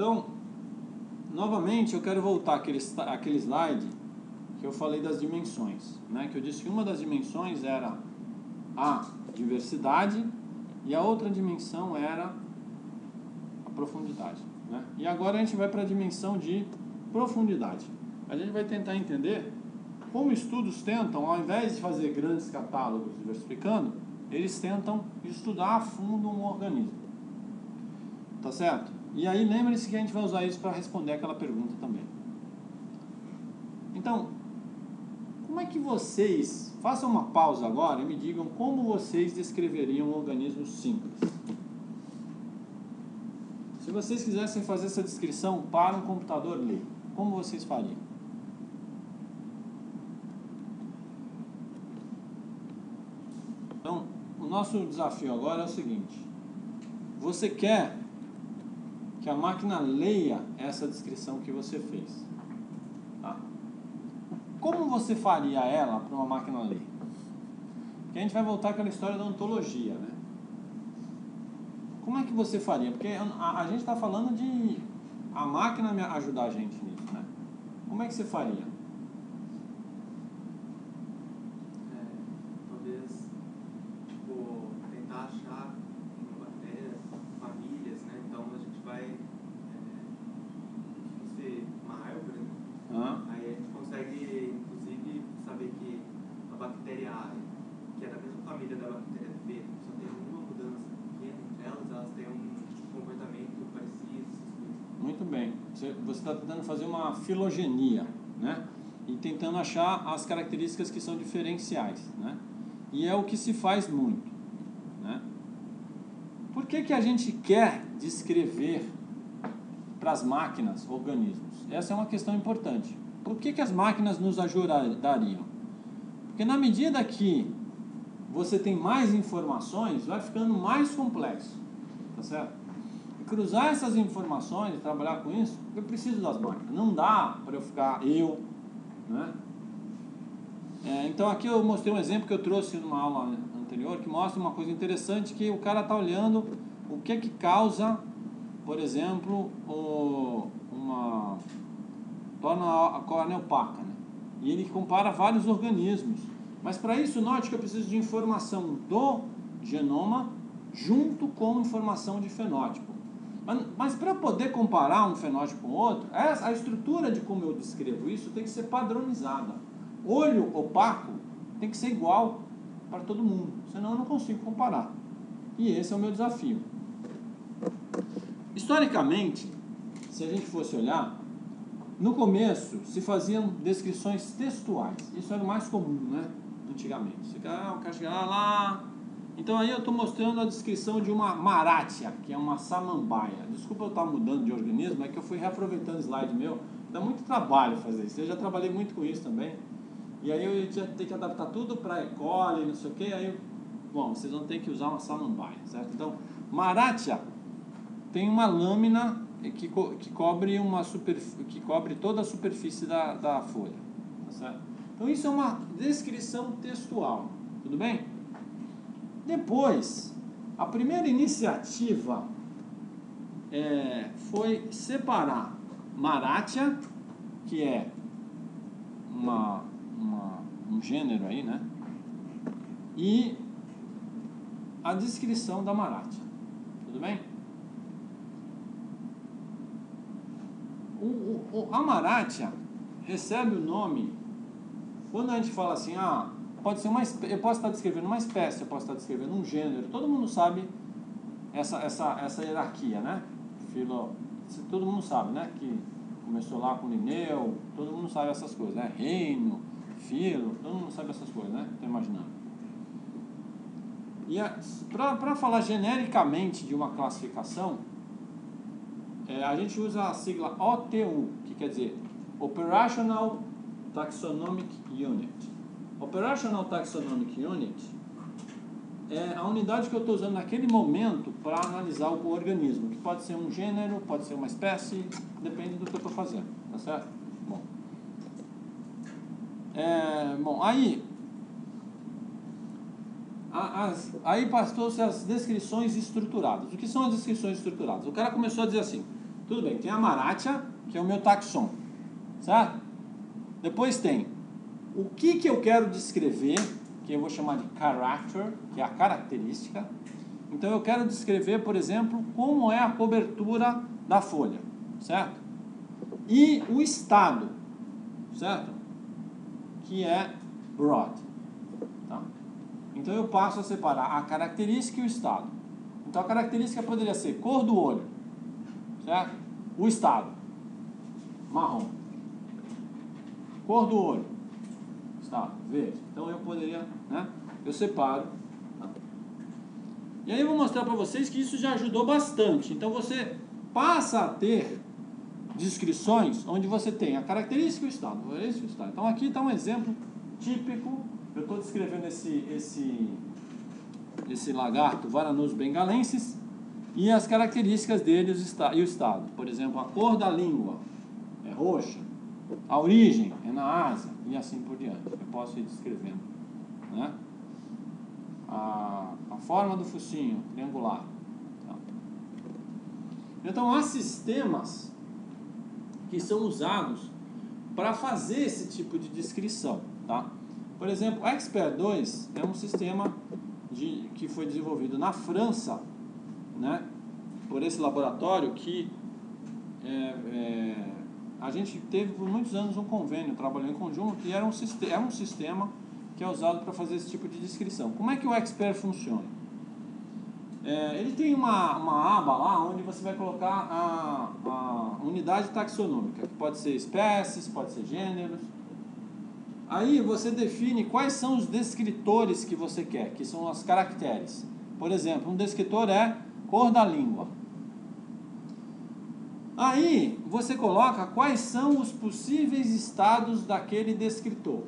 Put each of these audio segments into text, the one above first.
Então, novamente, eu quero voltar àquele, àquele slide que eu falei das dimensões, né? Que eu disse que uma das dimensões era a diversidade e a outra dimensão era a profundidade, né? E agora a gente vai para a dimensão de profundidade. A gente vai tentar entender como estudos tentam, ao invés de fazer grandes catálogos diversificando, eles tentam estudar a fundo um organismo. Tá certo? E aí lembre-se que a gente vai usar isso para responder aquela pergunta também. Então, como é que vocês, façam uma pausa agora e me digam como vocês descreveriam um organismo simples? Se vocês quisessem fazer essa descrição para um computador ler, como vocês fariam? Então, o nosso desafio agora é o seguinte: você quer que a máquina leia essa descrição que você fez. Tá? Como você faria ela para uma máquina ler? Porque a gente vai voltar àquela história da ontologia, né? Como é que você faria? Porque a, a gente está falando de a máquina ajudar a gente nisso, né? Como é que você faria? Filogenia, né? E tentando achar as características que são diferenciais, né? E é o que se faz muito, né? Por que, que a gente quer descrever para as máquinas organismos? Essa é uma questão importante. Por que, que as máquinas nos ajudariam? Porque na medida que você tem mais informações, vai ficando mais complexo, tá certo? Cruzar essas informações, trabalhar com isso, eu preciso das máquinas. Não dá para eu ficar eu, né? É, então aqui eu mostrei um exemplo que eu trouxe numa aula anterior que mostra uma coisa interessante que o cara está olhando o que que causa, por exemplo, o, uma torna a córnea opaca, né? E ele compara vários organismos. Mas para isso note que eu preciso de informação do genoma junto com informação de fenótipo. Mas, para poder comparar um fenótipo com outro, a estrutura de como eu descrevo isso tem que ser padronizada. Olho opaco tem que ser igual para todo mundo, senão eu não consigo comparar. E esse é o meu desafio. Historicamente, se a gente fosse olhar, no começo se faziam descrições textuais. Isso era o mais comum, né? Antigamente. Você, ah, o cara chegava lá, então aí eu estou mostrando a descrição de uma maratia, que é uma samambaia. Desculpa eu estar mudando de organismo, é que eu fui reaproveitando o slide meu. Dá muito trabalho fazer isso. Eu já trabalhei muito com isso também. E aí eu tinha que adaptar tudo para E. coli, não sei o quê. Aí, eu, bom, vocês vão ter que usar uma samambaia, certo? Então, maratia tem uma lâmina que, co que, cobre, uma que cobre toda a superfície da, da folha, tá certo? Então isso é uma descrição textual, tudo bem? Depois, a primeira iniciativa é, foi separar Maratia, que é uma, uma, um gênero aí, né? E a descrição da Maratia. Tudo bem? O, o, a Maratia recebe o nome quando a gente fala assim, ah, pode ser uma eu posso estar descrevendo uma espécie, eu posso estar descrevendo um gênero. Todo mundo sabe essa essa essa hierarquia, né? Filo, todo mundo sabe, né? Que começou lá com Linneu, todo mundo sabe essas coisas, né? Reino, filo, todo mundo sabe essas coisas, né? Estou imaginando. E para falar genericamente de uma classificação, é, a gente usa a sigla OTU, que quer dizer Operational Taxonomic Unit. Operational Taxonomic Unit é a unidade que eu estou usando naquele momento para analisar o organismo, que pode ser um gênero, pode ser uma espécie, depende do que eu estou fazendo, tá certo? Bom, é, bom aí, as, aí passou-se as descrições estruturadas. O que são as descrições estruturadas? O cara começou a dizer assim, Tudo bem, tem a Maratia, que é o meu taxon, certo? Depois tem o que, que eu quero descrever, que eu vou chamar de character, que é a característica. Então eu quero descrever, por exemplo, como é a cobertura da folha, certo? E o estado, certo? Que é broad. Tá? Então eu passo a separar a característica e o estado. Então a característica poderia ser cor do olho, certo? O estado, marrom. Cor do olho, estado, verde. Então eu poderia, né? Eu separo. Tá? E aí eu vou mostrar para vocês que isso já ajudou bastante. Então você passa a ter descrições onde você tem a característica e o estado. Estado. Então aqui está um exemplo típico. Eu estou descrevendo esse, esse, esse lagarto Varanus bengalensis e as características dele e o estado. Por exemplo, a cor da língua é roxa, a origem é na Ásia e assim por diante. Eu posso ir descrevendo. Né? A, a forma do focinho, triangular. Tá? Então, há sistemas que são usados para fazer esse tipo de descrição. Tá? Por exemplo, o Expert 2 é um sistema de, que foi desenvolvido na França né, por esse laboratório que é, é, a gente teve por muitos anos um convênio, trabalhando em conjunto, e era um, é um sistema que é usado para fazer esse tipo de descrição. Como é que o Expert funciona? É, ele tem uma, uma aba lá onde você vai colocar a, a unidade taxonômica, que pode ser espécies, pode ser gêneros. Aí você define quais são os descritores que você quer, que são as caracteres. Por exemplo, um descritor é cor da língua. Aí você coloca quais são os possíveis estados daquele descritor.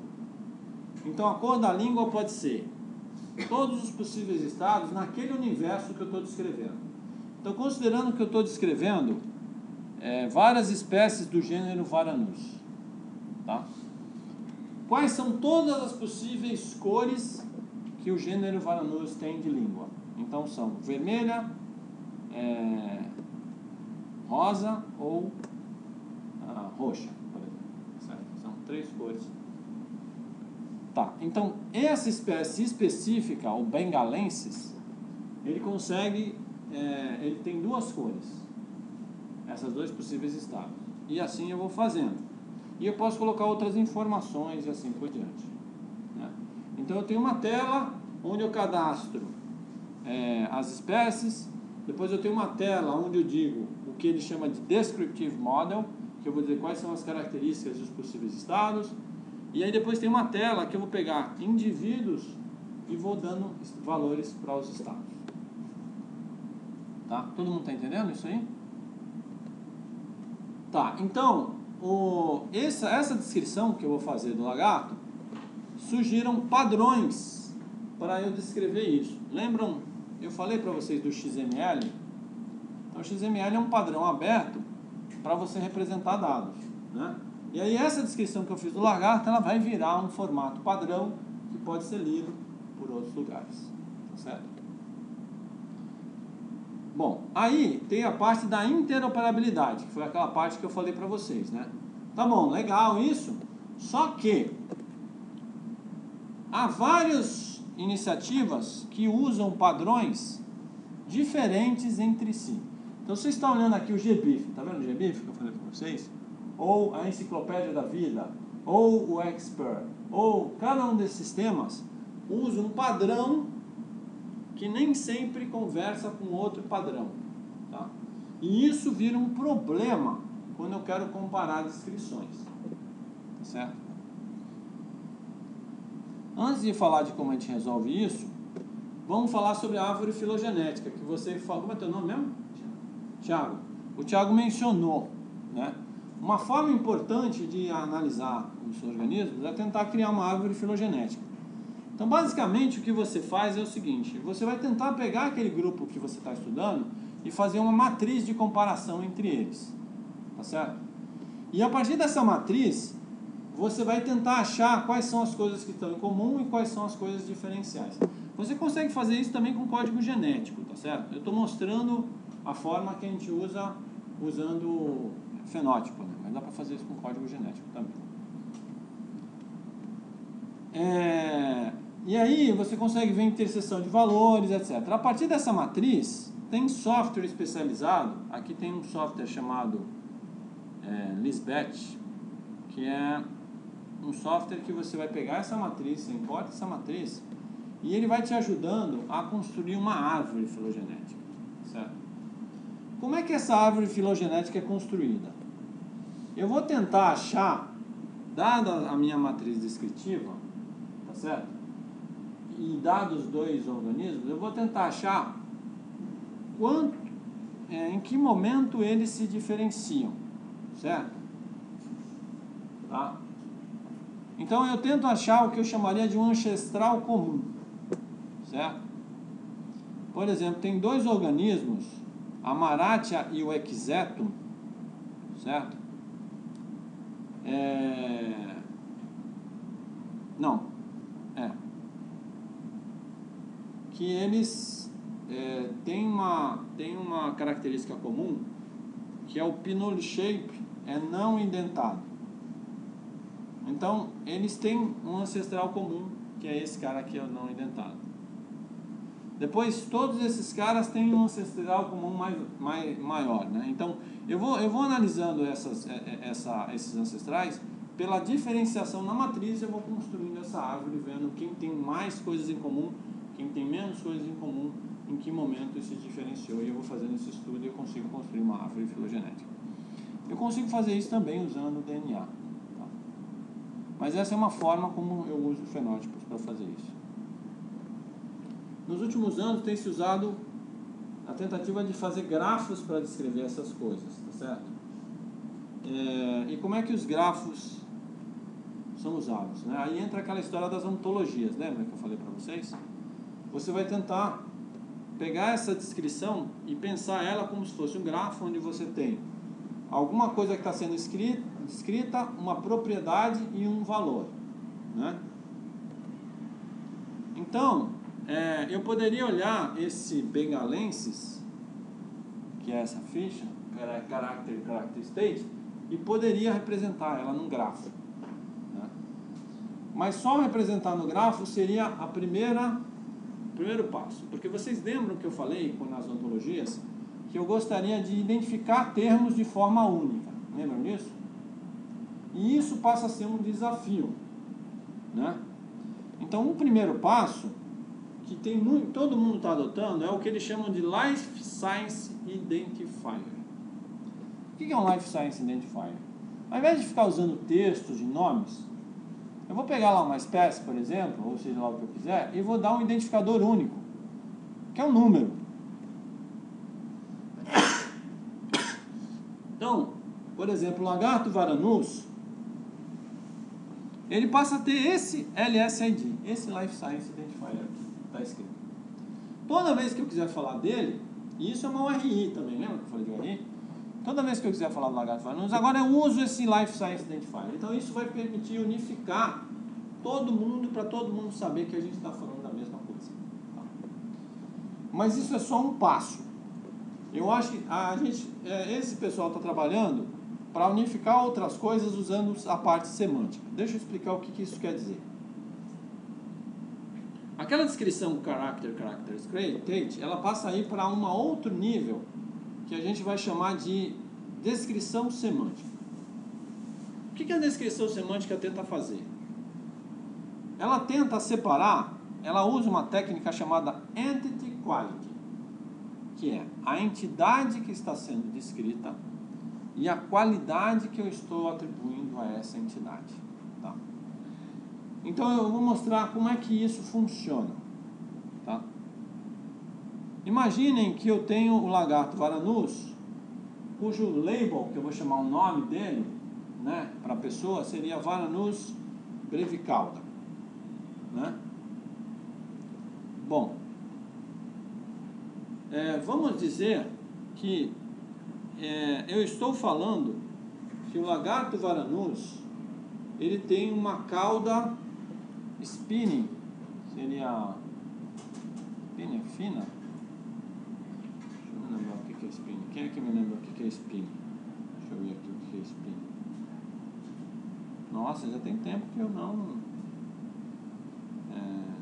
Então a cor da língua pode ser todos os possíveis estados naquele universo que eu estou descrevendo. Então, considerando que eu estou descrevendo é, várias espécies do gênero Varanus, tá? quais são todas as possíveis cores que o gênero Varanus tem de língua? Então, são vermelha, é, rosa ou ah, roxa, por exemplo. Certo? São três cores Tá, então essa espécie específica, o bengalensis, ele consegue, é, ele tem duas cores, essas dois possíveis estados. E assim eu vou fazendo. E eu posso colocar outras informações e assim por diante. Né? Então eu tenho uma tela onde eu cadastro é, as espécies, depois eu tenho uma tela onde eu digo que ele chama de descriptive model, que eu vou dizer quais são as características dos possíveis estados, e aí depois tem uma tela que eu vou pegar indivíduos e vou dando valores para os estados. Tá? Todo mundo está entendendo isso aí? Tá, então, o, essa, essa descrição que eu vou fazer do lagarto surgiram padrões para eu descrever isso. Lembram, eu falei para vocês do XML? O XML é um padrão aberto para você representar dados. Né? E aí essa descrição que eu fiz do lagarto, ela vai virar um formato padrão que pode ser lido por outros lugares. Tá certo? Bom, aí tem a parte da interoperabilidade, que foi aquela parte que eu falei para vocês, né? Tá bom, legal isso. Só que há várias iniciativas que usam padrões diferentes entre si. Então vocês estão olhando aqui o GBIF, tá vendo o GBIF que eu falei para vocês? ou a Enciclopédia da Vida, ou o Expert, ou cada um desses sistemas usa um padrão que nem sempre conversa com outro padrão. Tá? E isso vira um problema quando eu quero comparar descrições. Tá certo? Antes de falar de como a gente resolve isso, vamos falar sobre a árvore filogenética, que você falou. Como é teu nome mesmo? Tiago. O Tiago mencionou, né? Uma forma importante de analisar os organismos é tentar criar uma árvore filogenética. Então, basicamente, o que você faz é o seguinte: você vai tentar pegar aquele grupo que você está estudando e fazer uma matriz de comparação entre eles. Tá certo? E a partir dessa matriz, você vai tentar achar quais são as coisas que estão em comum e quais são as coisas diferenciais. Você consegue fazer isso também com código genético, tá certo? Eu estou mostrando a forma que a gente usa usando fenótipo, né? mas dá para fazer isso com código genético também. É, e aí você consegue ver interseção de valores, etc. A partir dessa matriz, tem software especializado. Aqui tem um software chamado é, Lisbeth, que é um software que você vai pegar essa matriz, você importa essa matriz, e ele vai te ajudando a construir uma árvore filogenética. Como é que essa árvore filogenética é construída? Eu vou tentar achar, dada a minha matriz descritiva, tá certo? E dados dois organismos, eu vou tentar achar quanto, é, em que momento eles se diferenciam, certo? Tá? Então eu tento achar o que eu chamaria de um ancestral comum, certo? Por exemplo, tem dois organismos, a e o Exetum, certo? É... Não, é. Que eles é, têm uma, têm uma característica comum, que é o pinole shape, é não indentado. Então, eles têm um ancestral comum, que é esse cara aqui, o não indentado. Depois, todos esses caras têm um ancestral comum mais, mais, maior. Né? Então, eu vou, eu vou analisando essas, é, é, essa, esses ancestrais pela diferenciação na matriz, eu vou construindo essa árvore, vendo quem tem mais coisas em comum, quem tem menos coisas em comum, em que momento isso se diferenciou. E eu vou fazendo esse estudo e eu consigo construir uma árvore filogenética. Eu consigo fazer isso também usando o DNA. Tá? Mas essa é uma forma como eu uso fenótipos para fazer isso. Nos últimos anos tem se usado a tentativa de fazer grafos para descrever essas coisas, tá certo? É, e como é que os grafos são usados? Né? Aí entra aquela história das ontologias, lembra que eu falei para vocês? Você vai tentar pegar essa descrição e pensar ela como se fosse um grafo onde você tem alguma coisa que está sendo escrita, uma propriedade e um valor, né? Então, é, eu poderia olhar esse bengalensis, que é essa ficha, character, character state, e poderia representar ela num grafo. Né? Mas só representar no grafo seria a primeira, primeiro passo. Porque vocês lembram que eu falei nas ontologias que eu gostaria de identificar termos de forma única. Lembram disso? E isso passa a ser um desafio. Né? Então, o primeiro passo que tem muito, todo mundo está adotando é o que eles chamam de Life Science Identifier. O que é um Life Science Identifier? Ao invés de ficar usando textos de nomes, eu vou pegar lá uma espécie, por exemplo, ou seja lá o que eu quiser, e vou dar um identificador único, que é um número. Então, por exemplo, o lagarto varanus, ele passa a ter esse LSID, esse Life Science Identifier está escrito. Toda vez que eu quiser falar dele, e isso é uma URI também, lembra que eu falei de URI? Toda vez que eu quiser falar do lagarto faranus, agora eu uso esse Life Science Identifier. Então isso vai permitir unificar todo mundo para todo mundo saber que a gente está falando da mesma coisa. Tá? Mas isso é só um passo. Eu acho que a gente, é, esse pessoal está trabalhando para unificar outras coisas usando a parte semântica. Deixa eu explicar o que, que isso quer dizer. Aquela descrição character, character trait, ela passa aí para um outro nível que a gente vai chamar de descrição semântica. O que a descrição semântica tenta fazer? Ela tenta separar, ela usa uma técnica chamada entity quality, que é a entidade que está sendo descrita e a qualidade que eu estou atribuindo a essa entidade. Então eu vou mostrar como é que isso funciona. Tá? Imaginem que eu tenho o lagarto varanus, cujo label, que eu vou chamar o nome dele, né, para a pessoa, seria Varanus brevicauda. Né? Bom, é, vamos dizer que é, eu estou falando que o lagarto varanus ele tem uma cauda spinning, seria spinning fina? Deixa eu lembrar o que é spinning, que Quem é que me lembra o que é spin? Deixa eu ver aqui o que é spin. Nossa, já tem tempo que eu não. É,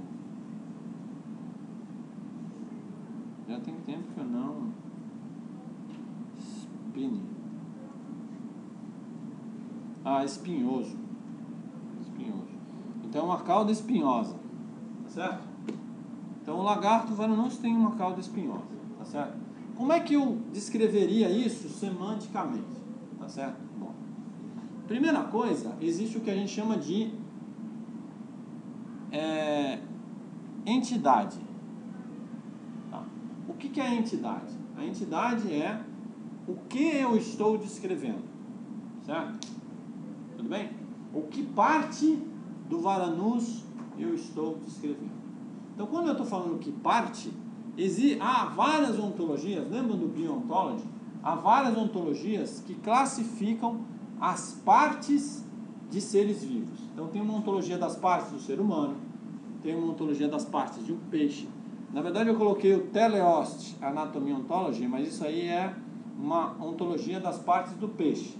já tem tempo que eu não. Spin. Ah. Espinhoso. Então, uma cauda espinhosa. Tá certo? Então, o lagarto varanus tem uma cauda espinhosa. Tá certo? Como é que eu descreveria isso semanticamente? Tá certo? Bom, primeira coisa, existe o que a gente chama de é, entidade. Tá? O que, que é entidade? A entidade é o que eu estou descrevendo. Certo? Tudo bem? O que parte do Varanus eu estou descrevendo. Então, quando eu estou falando que parte, há várias ontologias, lembram do Biontology? Há várias ontologias que classificam as partes de seres vivos. Então, tem uma ontologia das partes do ser humano, tem uma ontologia das partes de um peixe. Na verdade, eu coloquei o Teleost Anatomy Ontology, mas isso aí é uma ontologia das partes do peixe.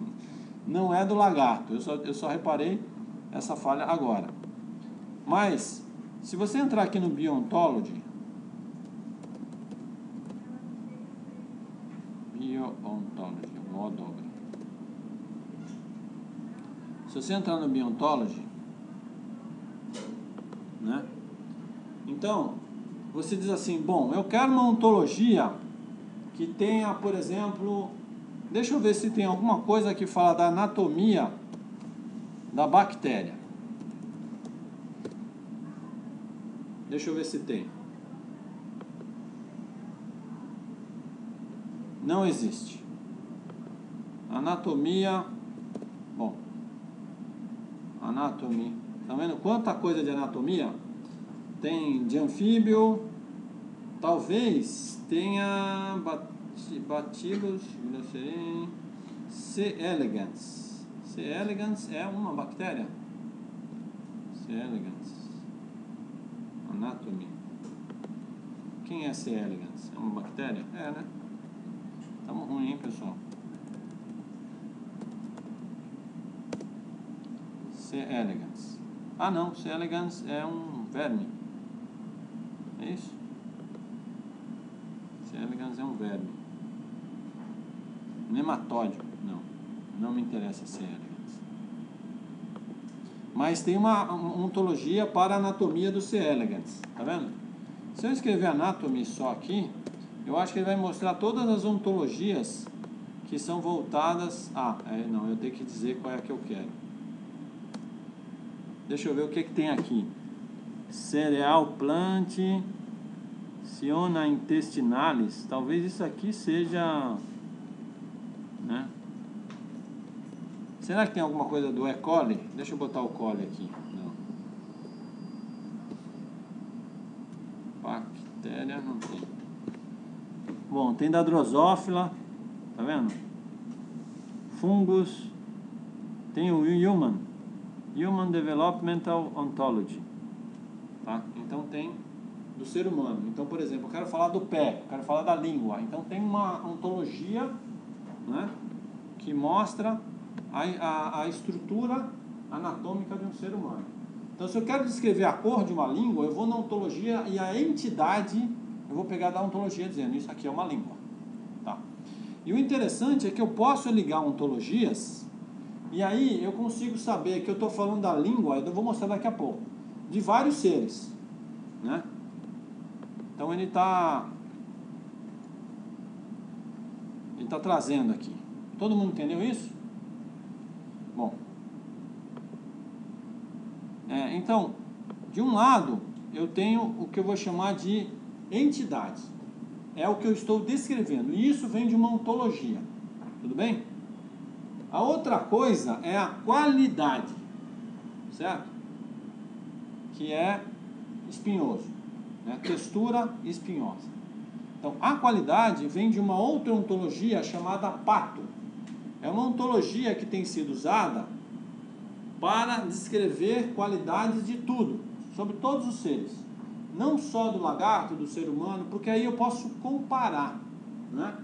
Não é do lagarto. Eu só, eu só reparei essa falha agora. Mas, se você entrar aqui no Biontology, Biontology, dobra. Se você entrar no Biontology, né? Então, você diz assim, bom, eu quero uma ontologia que tenha, por exemplo, deixa eu ver se tem alguma coisa que fala da anatomia da bactéria. Deixa eu ver se tem. Não existe. Anatomia. Bom. Anatomia. Tá vendo quanta coisa de anatomia? Tem de anfíbio. Talvez tenha batilos. C. elegans. C. elegans é uma bactéria. C. elegans. Anatomy. Quem é C. elegans? É uma bactéria? É, né? Estamos ruim, hein, pessoal? C. elegans. Ah, não. C. elegans é um verme. É isso? C. elegans é um verme. Nematódio. Interessa C. elegans mas tem uma ontologia para a anatomia do C. elegans, tá vendo? Se eu escrever anatomy só aqui, eu acho que ele vai mostrar todas as ontologias que são voltadas a... É, não, eu tenho que dizer qual é a que eu quero. Deixa eu ver o que, que tem aqui. Cereal plant, Siona intestinalis. Talvez isso aqui seja... Né? Será que tem alguma coisa do E. coli? Deixa eu botar o coli aqui. Não. Bactéria não tem. Bom, tem da drosófila, tá vendo? Fungos. Tem o Human. Human Developmental Ontology. Tá? Então tem do ser humano. Então, por exemplo, eu quero falar do pé, eu quero falar da língua. Então tem uma ontologia né, que mostra a, a, a estrutura anatômica de um ser humano. Então, se eu quero descrever a cor de uma língua, eu vou na ontologia e a entidade, eu vou pegar da ontologia dizendo isso aqui é uma língua. Tá? E o interessante é que eu posso ligar ontologias e aí eu consigo saber que eu estou falando da língua, eu vou mostrar daqui a pouco, de vários seres. Né? Então ele está ele está trazendo aqui. Todo mundo entendeu isso? Bom, é, então, de um lado, eu tenho o que eu vou chamar de entidade. É o que eu estou descrevendo. E isso vem de uma ontologia. Tudo bem? A outra coisa é a qualidade. Certo? Que é espinhoso. Né? Textura espinhosa. Então, a qualidade vem de uma outra ontologia chamada pato. É uma ontologia que tem sido usada para descrever qualidades de tudo, sobre todos os seres. Não só do lagarto, do ser humano, porque aí eu posso comparar. Né?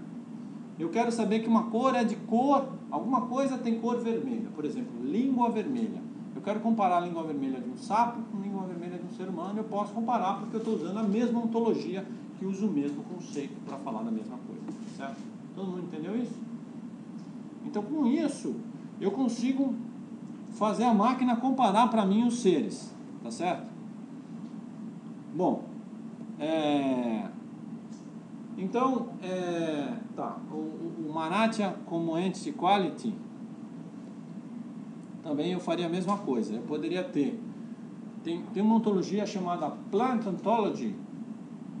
Eu quero saber que uma cor é de cor, alguma coisa tem cor vermelha. Por exemplo, língua vermelha. Eu quero comparar a língua vermelha de um sapo com a língua vermelha de um ser humano. Eu posso comparar porque eu estou usando a mesma ontologia que usa o mesmo conceito para falar da mesma coisa. Certo? Todo mundo entendeu isso? Então, com isso, eu consigo fazer a máquina comparar para mim os seres. Tá certo? Bom, é, então, é, tá, o, o Marathia como entity quality, também eu faria a mesma coisa. Eu poderia ter, tem, tem uma ontologia chamada Plant Ontology,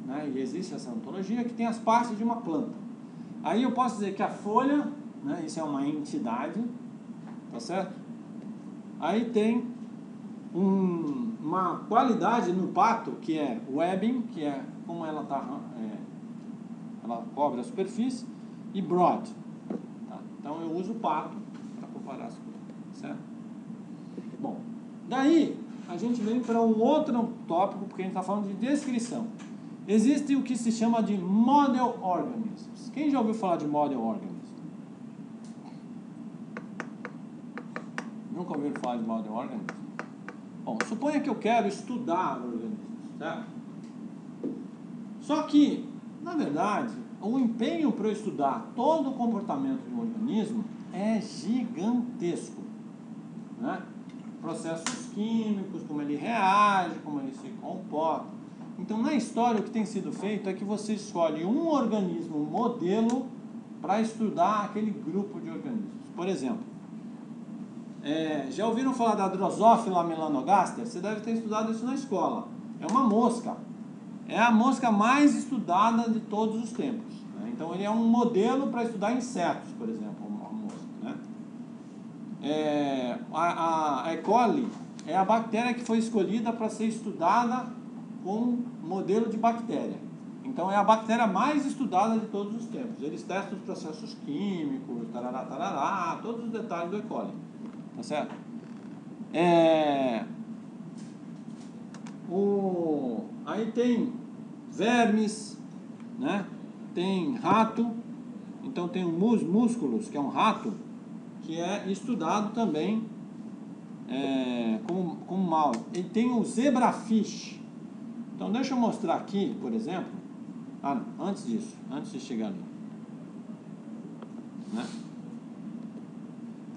né, e existe essa ontologia que tem as partes de uma planta. Aí eu posso dizer que a folha, né, isso é uma entidade, tá certo? Aí tem um, uma qualidade no pato que é webbing, que é como ela está é, ela cobre a superfície, e broad. Tá? Então eu uso o pato para comparar as coisas. Certo? Bom, daí a gente vem para um outro tópico, porque a gente está falando de descrição. Existe o que se chama de model organisms. Quem já ouviu falar de model organisms? Nunca ouviu falar de model organisms? Bom, suponha que eu quero estudar organismos, certo? Só que na verdade, o empenho para eu estudar todo o comportamento de um organismo é gigantesco. Né? Processos químicos, como ele reage, como ele se comporta. Então, na história, o que tem sido feito é que você escolhe um organismo modelo para estudar aquele grupo de organismos. Por exemplo, é, já ouviram falar da Drosophila melanogaster? Você deve ter estudado isso na escola. É uma mosca é a mosca mais estudada de todos os tempos. Né? Então ele é um modelo para estudar insetos, por exemplo, a mosca. Né? É, a, a E. coli é a bactéria que foi escolhida para ser estudada com modelo de bactéria. Então é a bactéria mais estudada de todos os tempos. Eles testam os processos químicos, tarará, tarará, todos os detalhes do E. coli. Tá certo? É, o, aí tem vermes, né? tem rato, então tem o mus músculos, que é um rato, que é estudado também é, como, como mal. E tem o zebrafish. Então deixa eu mostrar aqui, por exemplo. Ah, antes disso, antes de chegar ali.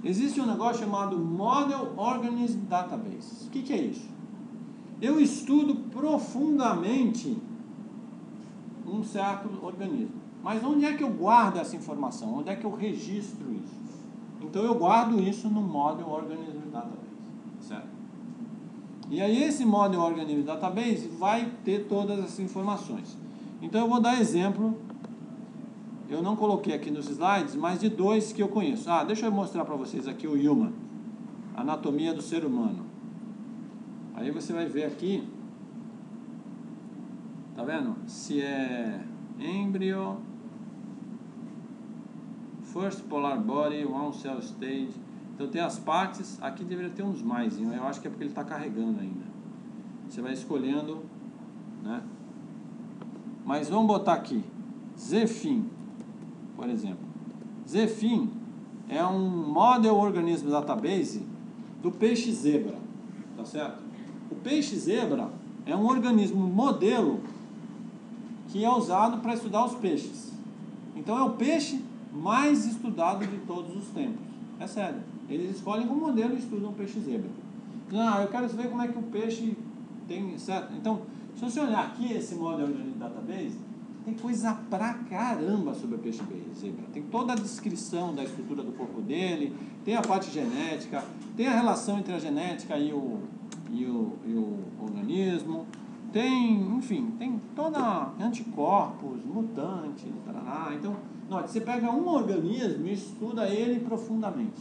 Existe um negócio chamado Model Organism Database. O que, que é isso? Eu estudo profundamente um certo organismo. Mas onde é que eu guardo essa informação? Onde é que eu registro isso? Então eu guardo isso no Model Organism Database, certo? E aí esse Model Organism Database vai ter todas essas informações. Então eu vou dar exemplo, eu não coloquei aqui nos slides, mas de dois que eu conheço. Ah, deixa eu mostrar para vocês aqui o Human, Anatomia do Ser Humano. Aí você vai ver aqui Tá vendo? Se é embryo, first polar body, one cell stage. Então tem as partes, aqui deveria ter uns mais, eu acho que é porque ele está carregando ainda. Você vai escolhendo, né? Mas vamos botar aqui, Zefim, por exemplo. Zefim é um Model Organism Database do peixe zebra, tá certo? O peixe zebra é um organismo modelo que é usado para estudar os peixes. Então é o peixe mais estudado de todos os tempos. É sério. Eles escolhem como modelo e estudam o peixe zebra. Ah, eu quero ver como é que o peixe tem. Certo? Então, se você olhar aqui esse modelo de database, tem coisa pra caramba sobre o peixe zebra. Tem toda a descrição da estrutura do corpo dele, tem a parte genética, tem a relação entre a genética e o, e o, e o organismo tem, enfim, tem toda anticorpos, mutantes, tarará. Então, note, você pega um organismo e estuda ele profundamente,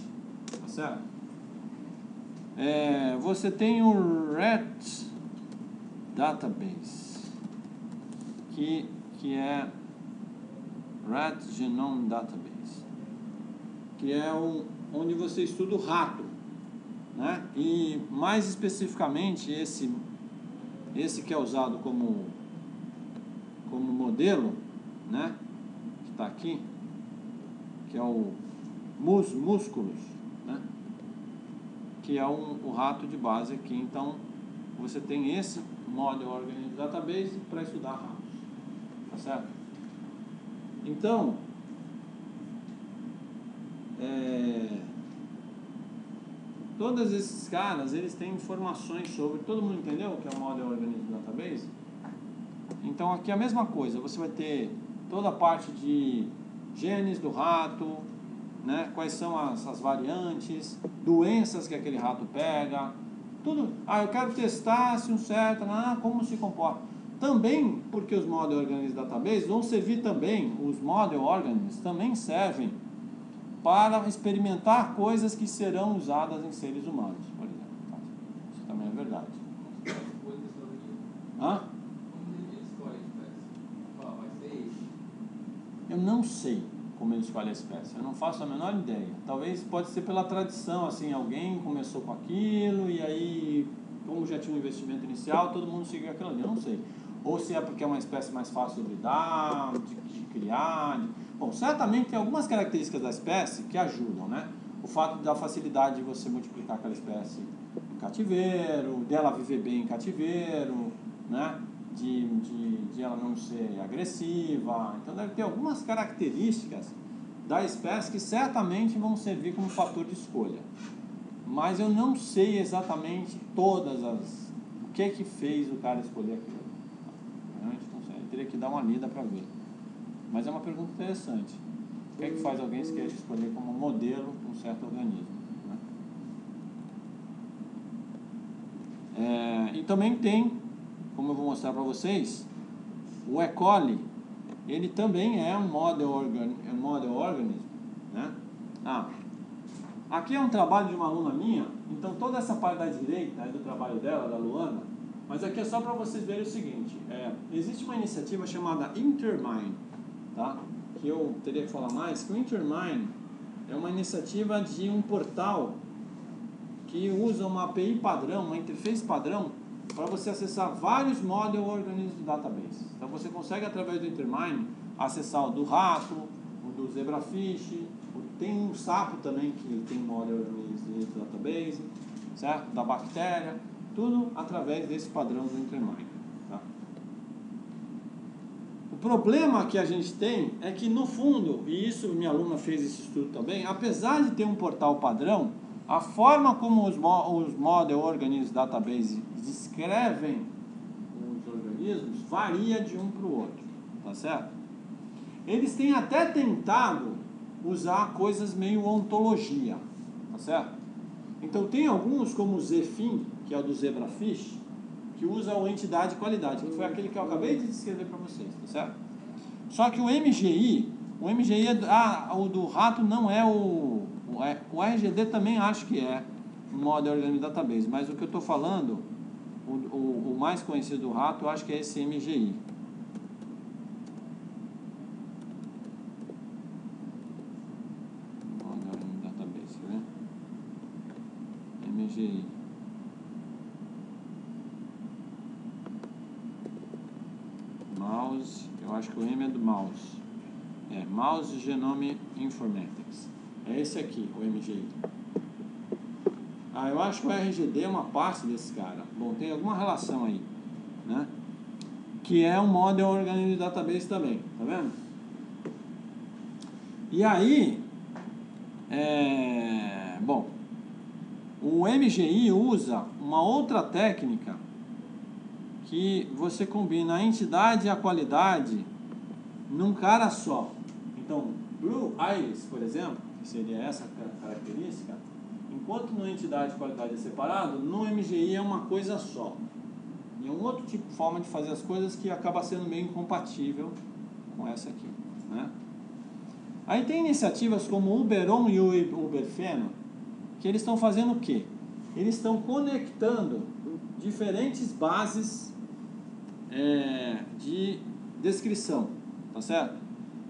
tá certo? É, você tem o RET Database, que, que é Rat Genome Database, que é o, onde você estuda o rato, né? E mais especificamente esse esse que é usado como, como modelo, né? Que está aqui. que é o mus, músculos, né? que é um, o rato de base aqui. Então, você tem esse Model Organism Database para estudar ratos. Certo? Então, é, todos esses caras, eles têm informações sobre, todo mundo entendeu o que é o Model Organism Database? Então aqui é a mesma coisa, você vai ter toda a parte de genes do rato, né? quais são as, as variantes, doenças que aquele rato pega, tudo. Ah, eu quero testar se um certo, ah, como se comporta. Também, porque os Model Organism Database vão servir também, os Model Organisms também servem para experimentar coisas que serão usadas em seres humanos, por exemplo. Isso também é verdade. Hã? Eu não sei como ele escolhe a espécie, eu não faço a menor ideia. Talvez pode ser pela tradição, assim, alguém começou com aquilo e aí, como já tinha um investimento inicial, todo mundo seguiu aquilo ali, eu não sei. Ou se é porque é uma espécie mais fácil de lidar, de, de criar. De... Bom, certamente tem algumas características da espécie que ajudam, né? O fato da facilidade de você multiplicar aquela espécie em cativeiro, dela viver bem em cativeiro, né? De, de, de ela não ser agressiva. Então deve ter algumas características da espécie que certamente vão servir como fator de escolha. Mas eu não sei exatamente todas as. O que que fez o cara escolher aquilo teria que dar uma lida para ver. Mas é uma pergunta interessante. O que é que faz alguém se querer escolher como modelo um certo organismo? Né? É, e também tem, como eu vou mostrar para vocês, o E. coli, ele também é um model, organ, é um model organism. Né? Ah, aqui é um trabalho de uma aluna minha, então toda essa parte da direita é do trabalho dela, da Luana, mas aqui é só para vocês verem o seguinte: é, existe uma iniciativa chamada Intermine, tá? que eu teria que falar mais, que o Intermine é uma iniciativa de um portal que usa uma API padrão, uma interface padrão, para você acessar vários model organism database. Então você consegue através do Intermine acessar o do rato, o do zebrafish, tem um sapo também que tem model organism database, certo? Da bactéria. Tudo através desse padrão do Intermine. Tá? O problema que a gente tem é que, no fundo, e isso minha aluna fez esse estudo também, apesar de ter um portal padrão, a forma como os, os Model Organisms Database descrevem os organismos varia de um para o outro. Tá certo? Eles têm até tentado usar coisas meio ontologia. Tá certo? Então, tem alguns, como o Zefim, que é o do Zebrafish, que usa o entidade qualidade, que foi aquele que eu acabei de descrever para vocês, tá certo? Só que o MGI, o MGI, é, ah, o do rato não é o, o RGD também acho que é o Model Organic Database, mas o que eu estou falando, o, o, o mais conhecido do rato, eu acho que é esse MGI. Database, né? MGI. Mouse, eu acho que o M é do Mouse. É, Mouse Genome Informatics. É esse aqui, o MGI. Ah, eu acho que o RGD é uma parte desse cara. Bom, tem alguma relação aí, né? Que é um Model Organism Database também, tá vendo? E aí, é, bom, o MGI usa uma outra técnica que você combina a entidade e a qualidade num cara só. Então, Blue Iris, por exemplo, que seria essa característica, enquanto na entidade e qualidade é separado, no MGI é uma coisa só. E é um outro tipo de forma de fazer as coisas que acaba sendo meio incompatível com essa aqui. Né? Aí tem iniciativas como Uberon e o Uberfeno, que eles estão fazendo o quê? Eles estão conectando diferentes bases é, de descrição, tá certo?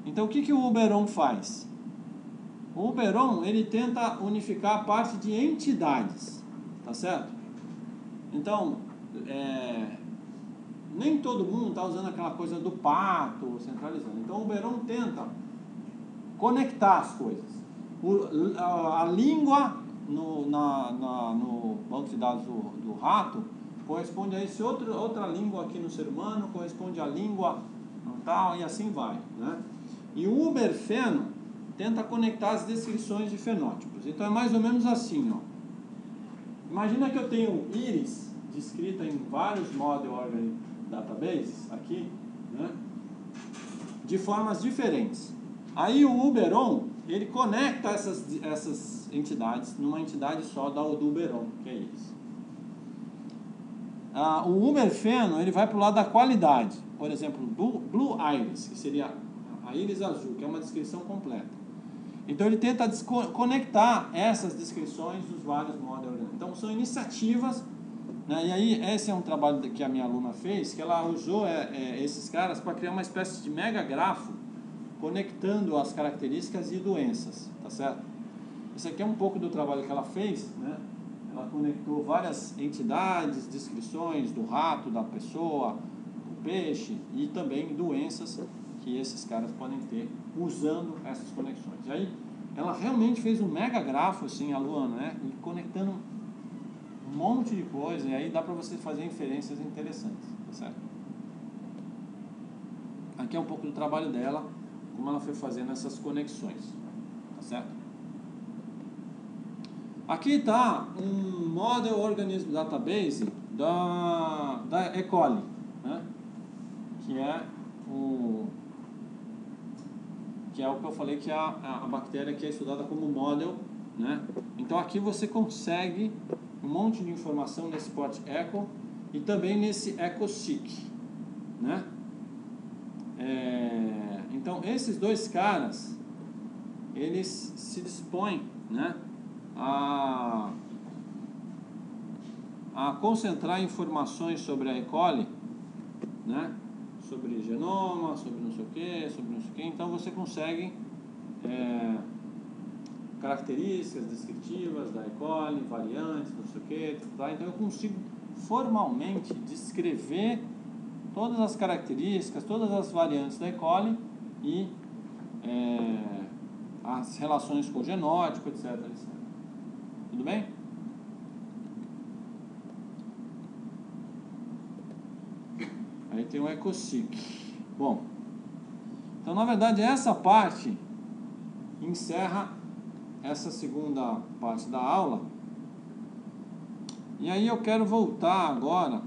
Então o que, que o Uberon faz? O Uberon ele tenta unificar a parte de entidades, tá certo? Então, é, nem todo mundo está usando aquela coisa do pato centralizando. Então o Uberon tenta conectar as coisas. O, a, a, língua no, na, na, no banco de dados do, do rato corresponde a esse outro, outra língua aqui no ser humano, corresponde à língua tal, e assim vai. Né? E o Uberfeno tenta conectar as descrições de fenótipos. Então é mais ou menos assim. Ó. Imagina que eu tenho íris descrita em vários Model Organ Databases aqui, né? de formas diferentes. Aí o Uberon, ele conecta essas, essas entidades numa entidade só da, do Uberon, que é isso. Ah, o Uberfeno, ele vai para o lado da qualidade. Por exemplo, Blue, Blue Iris, que seria a íris azul, que é uma descrição completa. Então ele tenta conectar essas descrições dos vários modelos. Então são iniciativas, né? e aí esse é um trabalho que a minha aluna fez, que ela usou é, é, esses caras para criar uma espécie de mega grafo conectando as características e doenças, tá certo? Esse aqui é um pouco do trabalho que ela fez, né? Ela conectou várias entidades, descrições do rato, da pessoa, do peixe e também doenças que esses caras podem ter usando essas conexões. E aí ela realmente fez um mega grafo assim, a Luana, né? E conectando um monte de coisa e aí dá para você fazer inferências interessantes, tá certo? Aqui é um pouco do trabalho dela, como ela foi fazendo essas conexões, tá certo? Aqui está um Model Organism Database da, da E. coli, né? que é o que é o que eu falei que é a, a bactéria que é estudada como model, né? Então aqui você consegue um monte de informação nesse port echo e também nesse ecoseek, né? É, então esses dois caras eles se dispõem, né? A, a concentrar informações sobre a E. coli, né? sobre genoma, sobre não sei o que, sobre não sei o que, então você consegue é, características descritivas da E. coli, variantes, não sei o que, tá? então eu consigo formalmente descrever todas as características, todas as variantes da E. coli e é, as relações com o genótipo, etc, etc. Tudo bem? Aí tem o EcoSeek. Bom, então na verdade essa parte encerra essa segunda parte da aula. E aí eu quero voltar agora